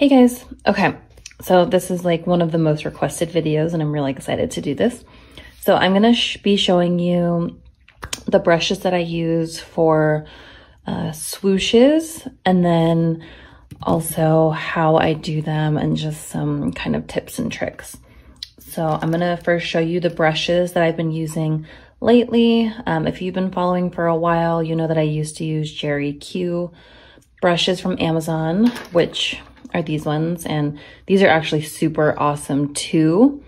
Hey guys. Okay. So this is like one of the most requested videos and I'm really excited to do this. So I'm to sh be showing you the brushes that I use for uh, swooshes and then also how I do them and just some kind of tips and tricks. So I'm to first show you the brushes that I've been using lately. Um, if you've been following for a while, you know that I used to use Jerry Q brushes from Amazon, which are these ones. And these are actually super awesome too.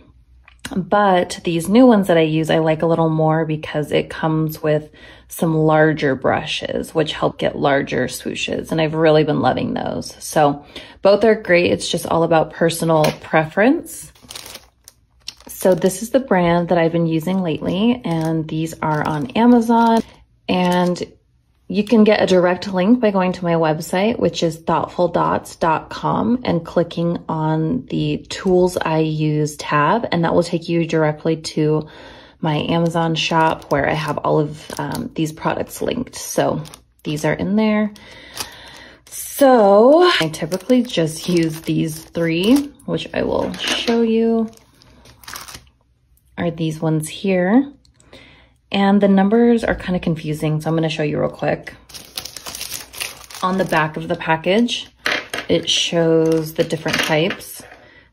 But these new ones that I use, I like a little more because it comes with some larger brushes, which help get larger swooshes. And I've really been loving those. So both are great. It's just all about personal preference. So this is the brand that I've been using lately and these are on Amazon and you can get a direct link by going to my website, which is thoughtfuldots.com and clicking on the tools I use tab, and that will take you directly to my Amazon shop where I have all of um, these products linked. So these are in there. So I typically just use these three, which I will show you, are these ones here. And the numbers are kind of confusing, so I'm going to show you real quick. On the back of the package, it shows the different types.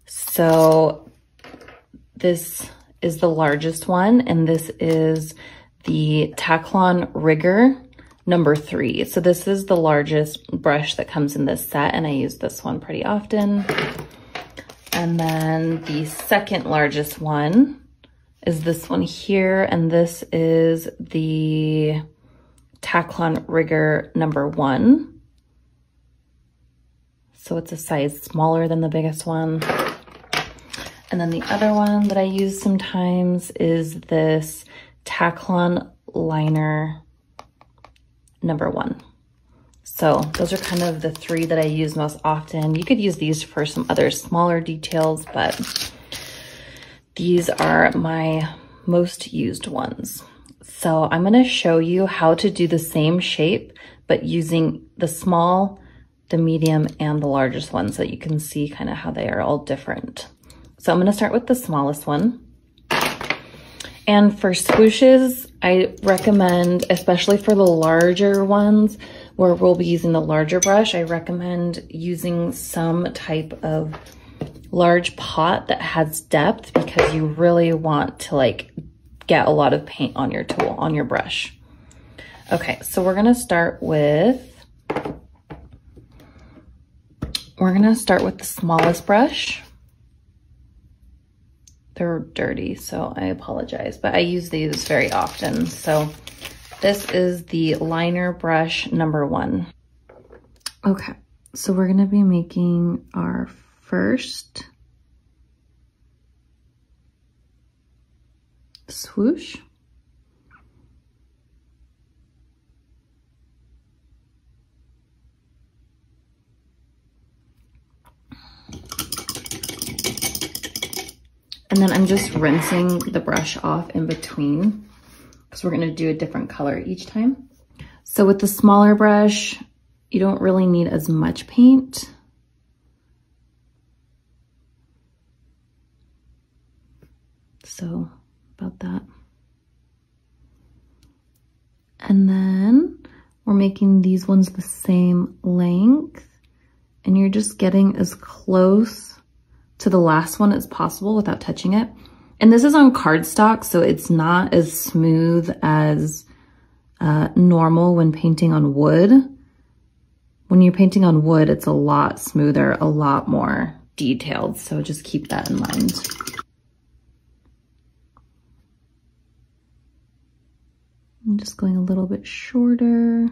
So this is the largest one, and this is the Taklon Rigger number three. So this is the largest brush that comes in this set, and I use this one pretty often. And then the second largest one is this one here, and this is the Taklon Rigger number one. So it's a size smaller than the biggest one. And then the other one that I use sometimes is this Taklon Liner number one. So those are kind of the three that I use most often. You could use these for some other smaller details, but these are my most used ones. So I'm gonna show you how to do the same shape, but using the small, the medium, and the largest ones so you can see kind of how they are all different. So I'm gonna start with the smallest one. And for swooshes, I recommend, especially for the larger ones, where we'll be using the larger brush, I recommend using some type of large pot that has depth because you really want to like get a lot of paint on your tool, on your brush. Okay, so we're gonna start with, we're gonna start with the smallest brush. They're dirty, so I apologize, but I use these very often. So this is the liner brush number one. Okay, so we're gonna be making our first swoosh. And then I'm just rinsing the brush off in between because we're gonna do a different color each time. So with the smaller brush, you don't really need as much paint. So about that. And then we're making these ones the same length and you're just getting as close to the last one as possible without touching it. And this is on cardstock, so it's not as smooth as uh, normal when painting on wood. When you're painting on wood, it's a lot smoother, a lot more detailed. So just keep that in mind. Just going a little bit shorter.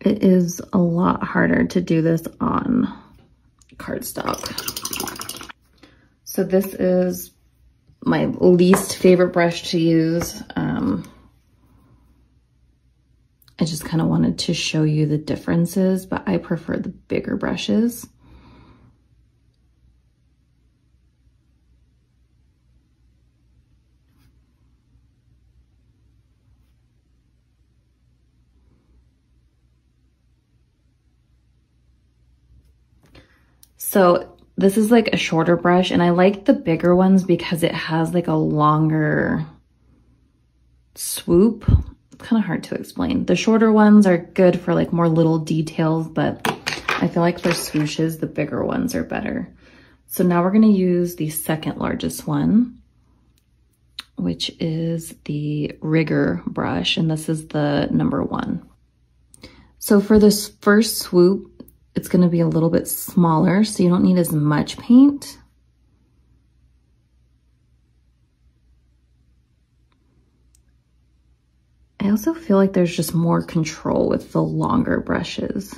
It is a lot harder to do this on cardstock. So this is my least favorite brush to use. Um, I just kind of wanted to show you the differences, but I prefer the bigger brushes. So this is like a shorter brush and I like the bigger ones because it has like a longer swoop. It's kind of hard to explain. The shorter ones are good for like more little details, but I feel like for swooshes, the bigger ones are better. So now we're gonna use the second largest one, which is the Rigger brush, and this is the number one. So for this first swoop, it's going to be a little bit smaller, so you don't need as much paint. I also feel like there's just more control with the longer brushes.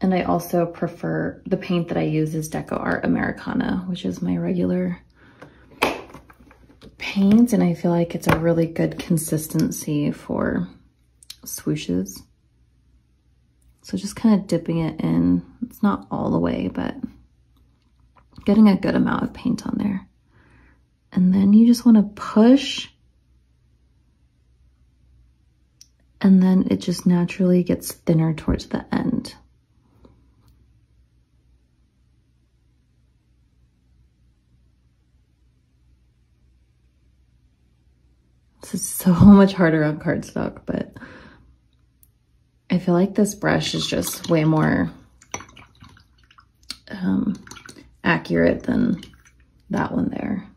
And I also prefer, the paint that I use is DecoArt Americana, which is my regular paint and I feel like it's a really good consistency for swooshes. So just kind of dipping it in. It's not all the way, but getting a good amount of paint on there. And then you just want to push and then it just naturally gets thinner towards the end. Is so much harder on cardstock, but I feel like this brush is just way more um, accurate than that one there.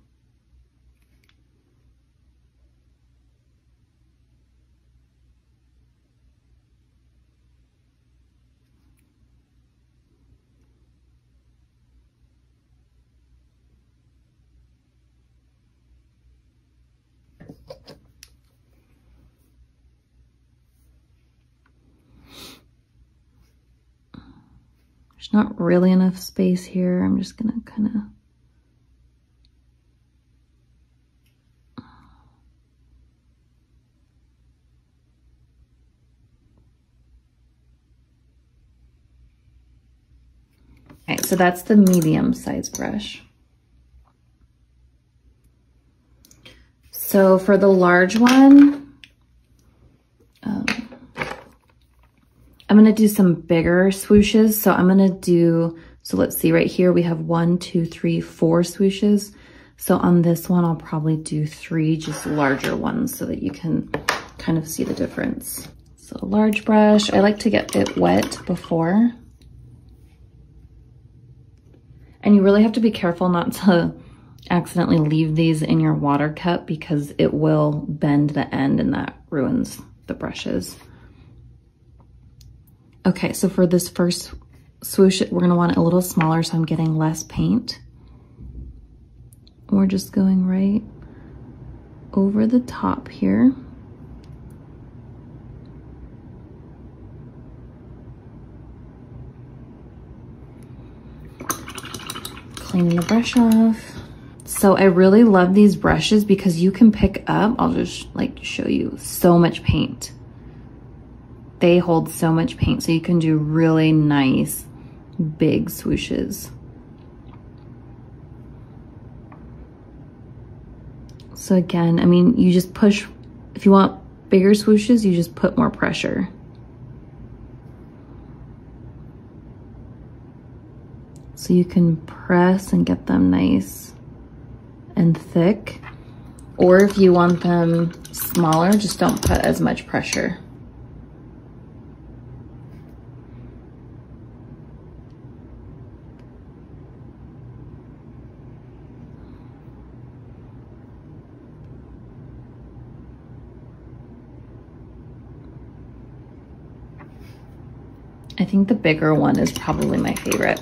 There's not really enough space here. I'm just gonna kind of Okay, so that's the medium size brush. So for the large one, um, I'm gonna do some bigger swooshes. So I'm gonna do, so let's see right here, we have one, two, three, four swooshes. So on this one, I'll probably do three just larger ones so that you can kind of see the difference. So large brush, I like to get it wet before. And you really have to be careful not to accidentally leave these in your water cup because it will bend the end and that ruins the brushes. Okay, so for this first swoosh, we're gonna want it a little smaller so I'm getting less paint. We're just going right over the top here. Cleaning the brush off. So I really love these brushes because you can pick up, I'll just like show you, so much paint they hold so much paint so you can do really nice big swooshes. So again, I mean, you just push, if you want bigger swooshes, you just put more pressure. So you can press and get them nice and thick. Or if you want them smaller, just don't put as much pressure. Think the bigger one is probably my favorite.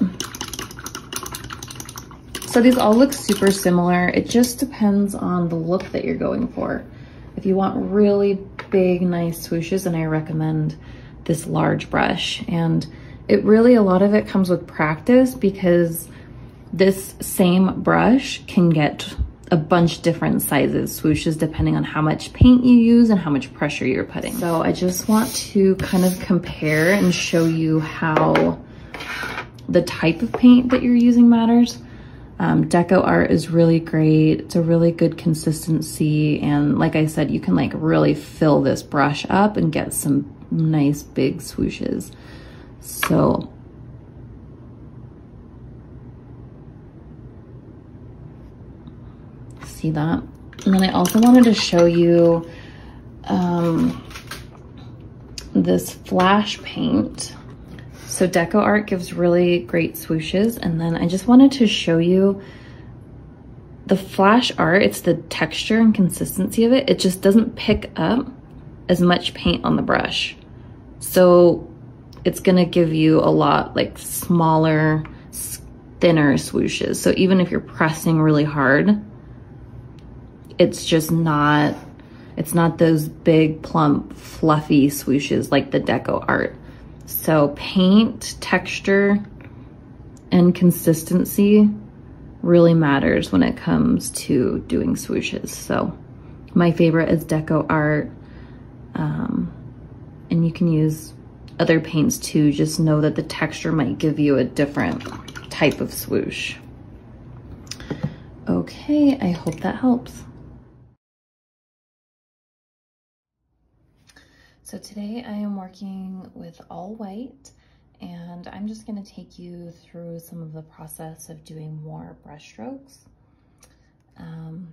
So these all look super similar. It just depends on the look that you're going for. If you want really big, nice swooshes, then I recommend this large brush. And it really, a lot of it comes with practice because this same brush can get a bunch different sizes swooshes depending on how much paint you use and how much pressure you're putting. So I just want to kind of compare and show you how the type of paint that you're using matters. Um, DecoArt is really great. It's a really good consistency. And like I said, you can like really fill this brush up and get some nice big swooshes. So see that? And then I also wanted to show you um, this flash paint. So Deco Art gives really great swooshes. And then I just wanted to show you the flash art, it's the texture and consistency of it. It just doesn't pick up as much paint on the brush. So it's gonna give you a lot like smaller, thinner swooshes. So even if you're pressing really hard, it's just not, it's not those big, plump, fluffy swooshes like the Deco Art. So paint, texture, and consistency really matters when it comes to doing swooshes. So my favorite is Deco Art. Um, and you can use other paints too. Just know that the texture might give you a different type of swoosh. Okay, I hope that helps. So today I am working with all white and I'm just gonna take you through some of the process of doing more brush strokes. Um,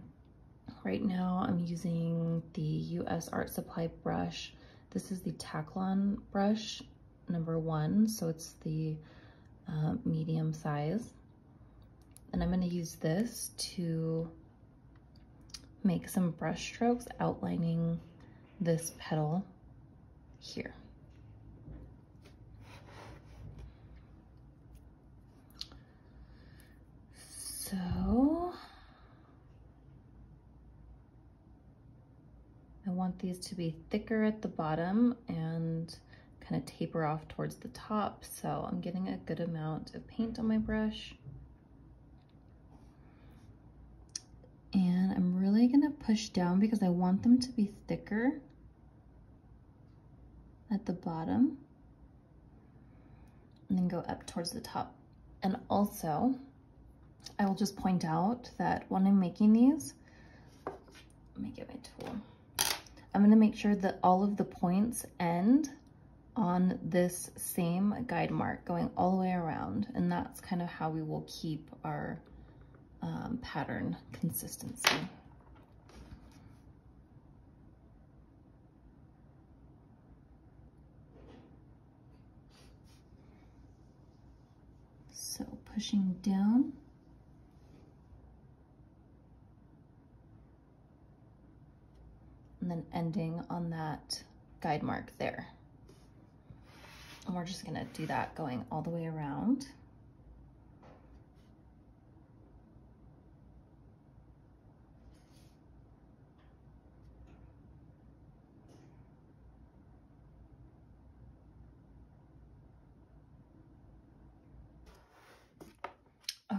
right now I'm using the US Art Supply brush. This is the Taklon brush number one, so it's the uh, medium size. And I'm gonna use this to make some brush strokes outlining this petal here. So I want these to be thicker at the bottom and kind of taper off towards the top. So I'm getting a good amount of paint on my brush. And I'm really gonna push down because I want them to be thicker at the bottom and then go up towards the top. And also, I will just point out that when I'm making these, let me get my tool. I'm gonna make sure that all of the points end on this same guide mark going all the way around. And that's kind of how we will keep our um, pattern consistency. So pushing down. And then ending on that guide mark there. And we're just gonna do that going all the way around.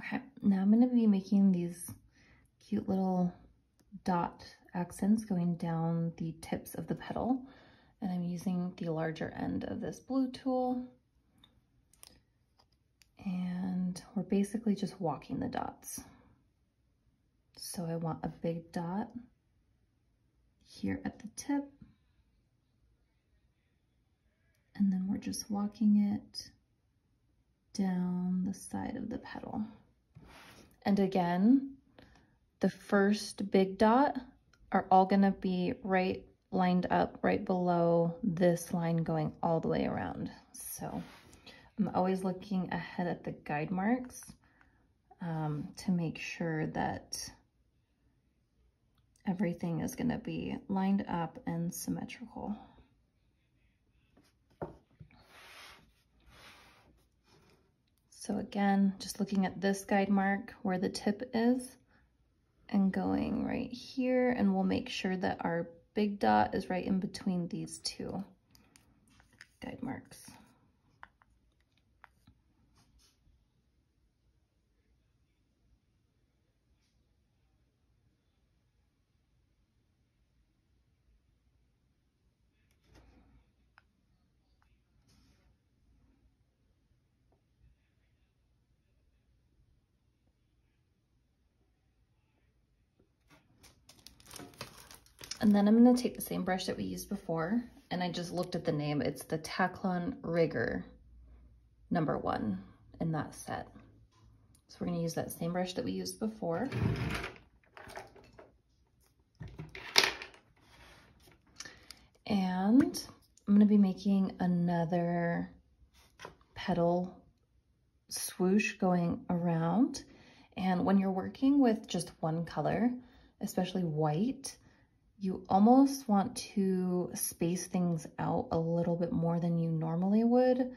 Okay, now I'm gonna be making these cute little dot accents going down the tips of the petal. And I'm using the larger end of this blue tool. And we're basically just walking the dots. So I want a big dot here at the tip. And then we're just walking it down the side of the petal. And again, the first big dot are all gonna be right lined up right below this line going all the way around. So I'm always looking ahead at the guide marks um, to make sure that everything is gonna be lined up and symmetrical. So again, just looking at this guide mark where the tip is and going right here and we'll make sure that our big dot is right in between these two guide marks. And then I'm gonna take the same brush that we used before, and I just looked at the name. It's the Taklon Rigger number one in that set. So we're gonna use that same brush that we used before. And I'm gonna be making another petal swoosh going around. And when you're working with just one color, especially white, you almost want to space things out a little bit more than you normally would.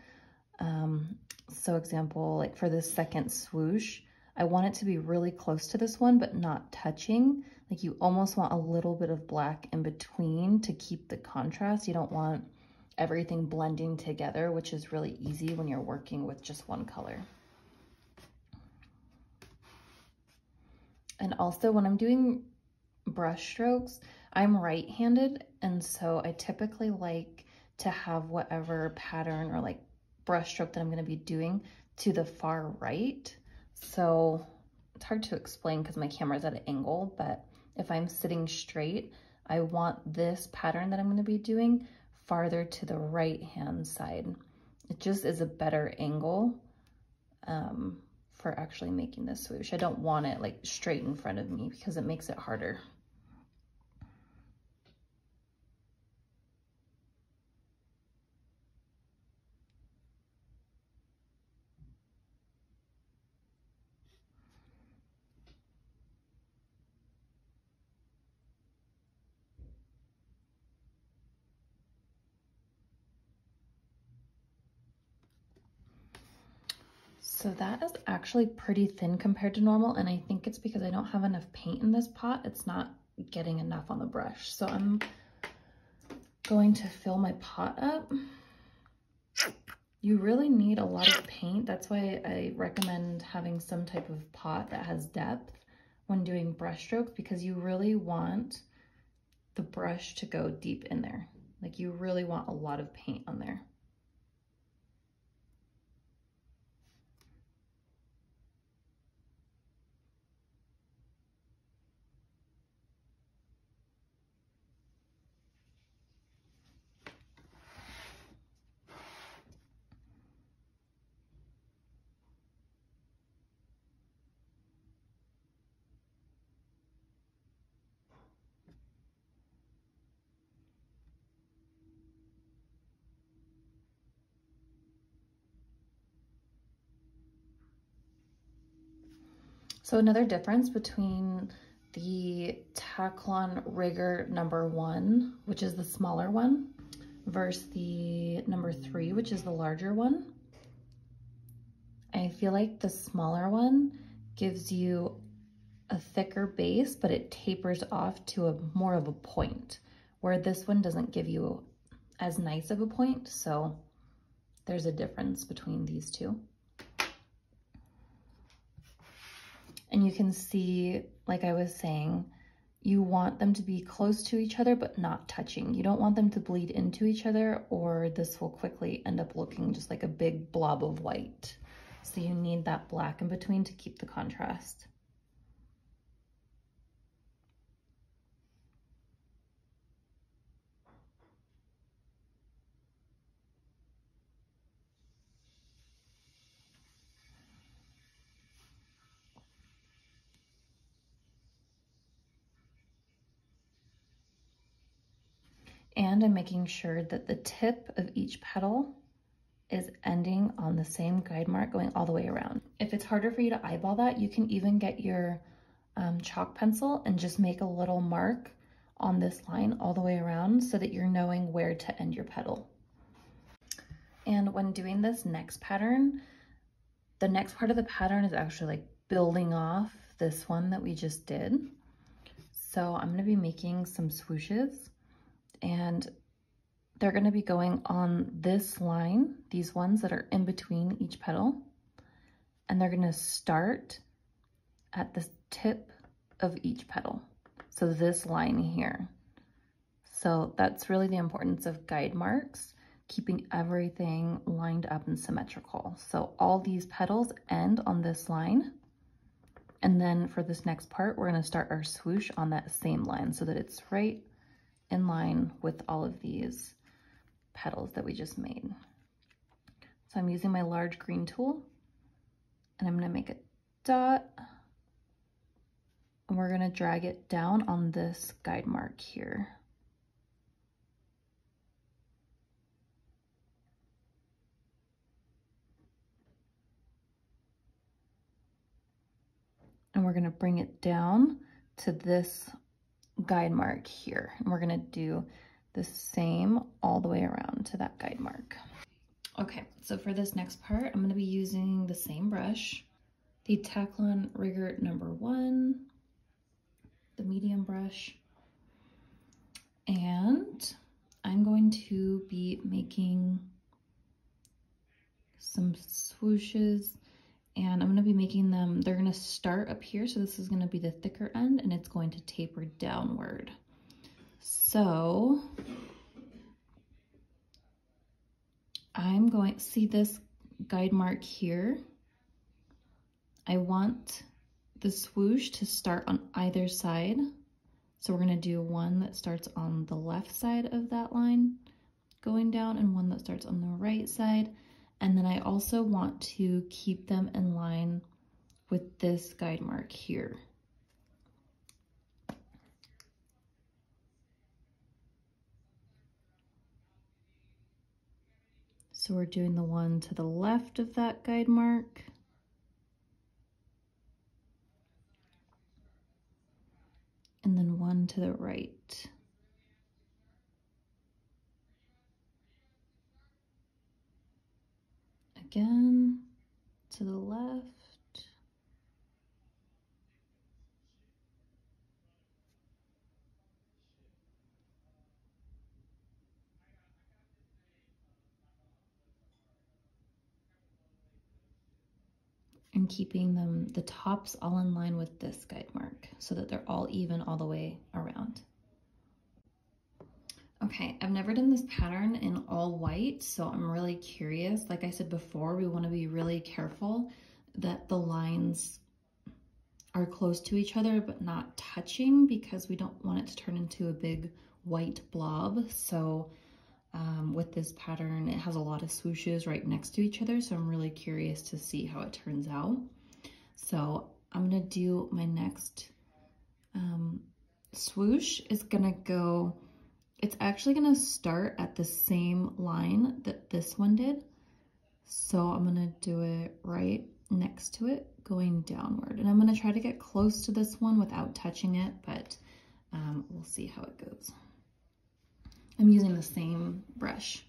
Um, so example, like for this second swoosh, I want it to be really close to this one, but not touching. Like you almost want a little bit of black in between to keep the contrast. You don't want everything blending together, which is really easy when you're working with just one color. And also when I'm doing brush strokes, I'm right-handed. And so I typically like to have whatever pattern or like brush stroke that I'm gonna be doing to the far right. So it's hard to explain because my camera's at an angle, but if I'm sitting straight, I want this pattern that I'm gonna be doing farther to the right hand side. It just is a better angle um, for actually making this swoosh. I don't want it like straight in front of me because it makes it harder. So that is actually pretty thin compared to normal. And I think it's because I don't have enough paint in this pot. It's not getting enough on the brush. So I'm going to fill my pot up. You really need a lot of paint. That's why I recommend having some type of pot that has depth when doing brush strokes because you really want the brush to go deep in there. Like you really want a lot of paint on there. So another difference between the Taklon Rigger number one, which is the smaller one, versus the number three, which is the larger one. I feel like the smaller one gives you a thicker base, but it tapers off to a more of a point, where this one doesn't give you as nice of a point. So there's a difference between these two. And you can see, like I was saying, you want them to be close to each other, but not touching. You don't want them to bleed into each other or this will quickly end up looking just like a big blob of white. So you need that black in between to keep the contrast. And I'm making sure that the tip of each petal is ending on the same guide mark going all the way around. If it's harder for you to eyeball that, you can even get your um, chalk pencil and just make a little mark on this line all the way around so that you're knowing where to end your petal. And when doing this next pattern, the next part of the pattern is actually like building off this one that we just did. So I'm gonna be making some swooshes and they're going to be going on this line, these ones that are in between each petal, and they're going to start at the tip of each petal. So this line here. So that's really the importance of guide marks, keeping everything lined up and symmetrical. So all these petals end on this line. And then for this next part, we're gonna start our swoosh on that same line so that it's right in line with all of these petals that we just made. So I'm using my large green tool and I'm gonna make a dot and we're gonna drag it down on this guide mark here. And we're gonna bring it down to this guide mark here. And we're gonna do the same all the way around to that guide mark. Okay, so for this next part, I'm gonna be using the same brush, the Taklon Rigger number one, the medium brush, and I'm going to be making some swooshes and I'm gonna be making them, they're gonna start up here. So this is gonna be the thicker end and it's going to taper downward. So I'm going, to see this guide mark here? I want the swoosh to start on either side. So we're gonna do one that starts on the left side of that line going down and one that starts on the right side. And then I also want to keep them in line with this guide mark here. So we're doing the one to the left of that guide mark. And then one to the right. Again, to the left. and keeping them, the tops all in line with this guide mark so that they're all even all the way around. Okay, I've never done this pattern in all white, so I'm really curious. Like I said before, we wanna be really careful that the lines are close to each other but not touching because we don't want it to turn into a big white blob. So um, with this pattern. It has a lot of swooshes right next to each other, so I'm really curious to see how it turns out. So I'm gonna do my next um, swoosh is gonna go, it's actually gonna start at the same line that this one did. So I'm gonna do it right next to it going downward. And I'm gonna try to get close to this one without touching it, but um, we'll see how it goes. I'm using the same brush.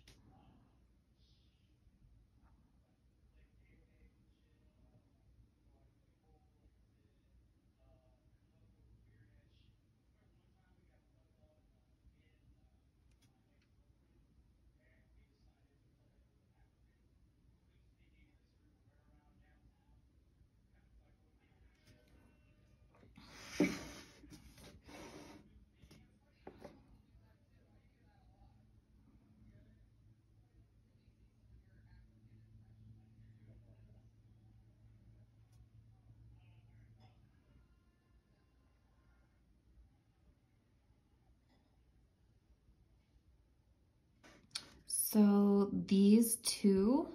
So these two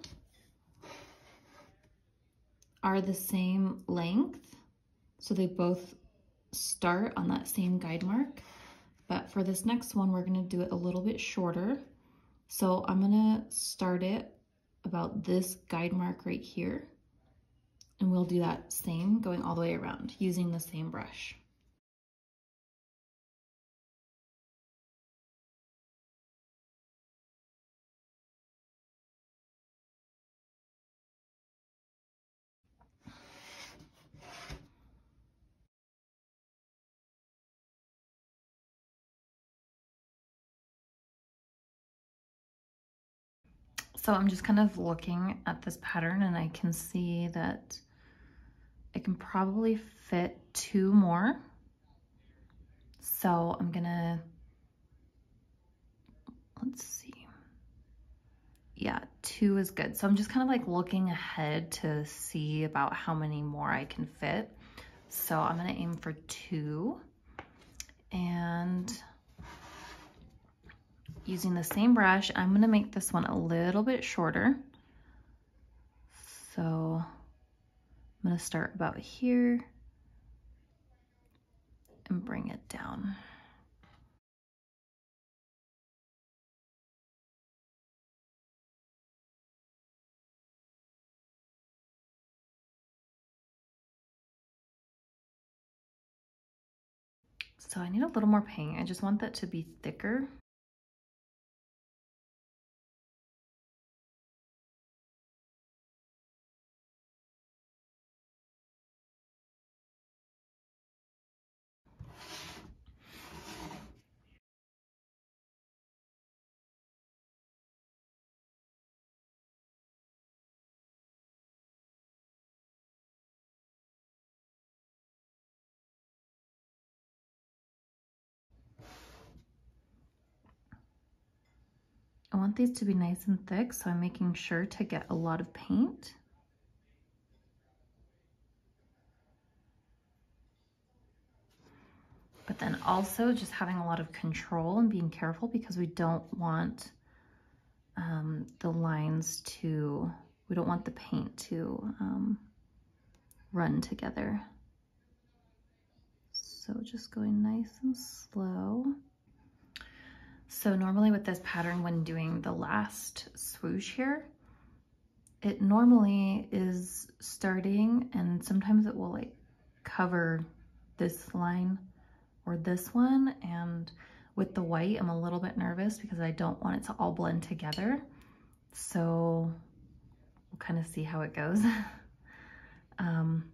are the same length. So they both start on that same guide mark. But for this next one, we're gonna do it a little bit shorter. So I'm gonna start it about this guide mark right here. And we'll do that same going all the way around using the same brush. So I'm just kind of looking at this pattern and I can see that I can probably fit two more. So I'm gonna, let's see. Yeah, two is good. So I'm just kind of like looking ahead to see about how many more I can fit. So I'm gonna aim for two and using the same brush, I'm gonna make this one a little bit shorter. So I'm gonna start about here and bring it down. So I need a little more paint. I just want that to be thicker. I want these to be nice and thick, so I'm making sure to get a lot of paint. But then also just having a lot of control and being careful because we don't want um, the lines to, we don't want the paint to um, run together. So just going nice and slow. So normally with this pattern, when doing the last swoosh here, it normally is starting and sometimes it will like cover this line or this one. And with the white, I'm a little bit nervous because I don't want it to all blend together. So we'll kind of see how it goes. um,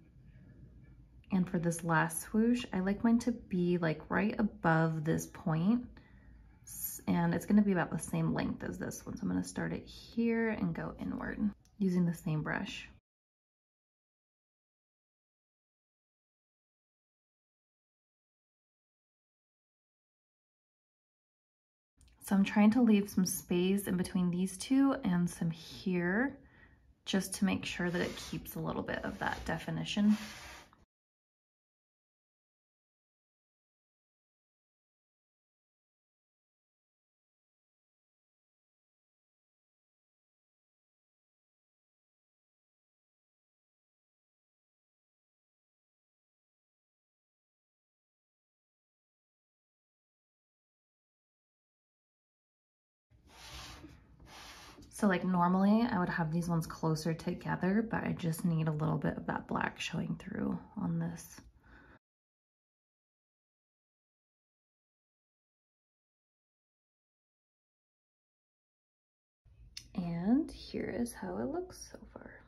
and for this last swoosh, I like mine to be like right above this point and it's gonna be about the same length as this one. So I'm gonna start it here and go inward using the same brush. So I'm trying to leave some space in between these two and some here, just to make sure that it keeps a little bit of that definition. So like normally I would have these ones closer together, but I just need a little bit of that black showing through on this. And here is how it looks so far.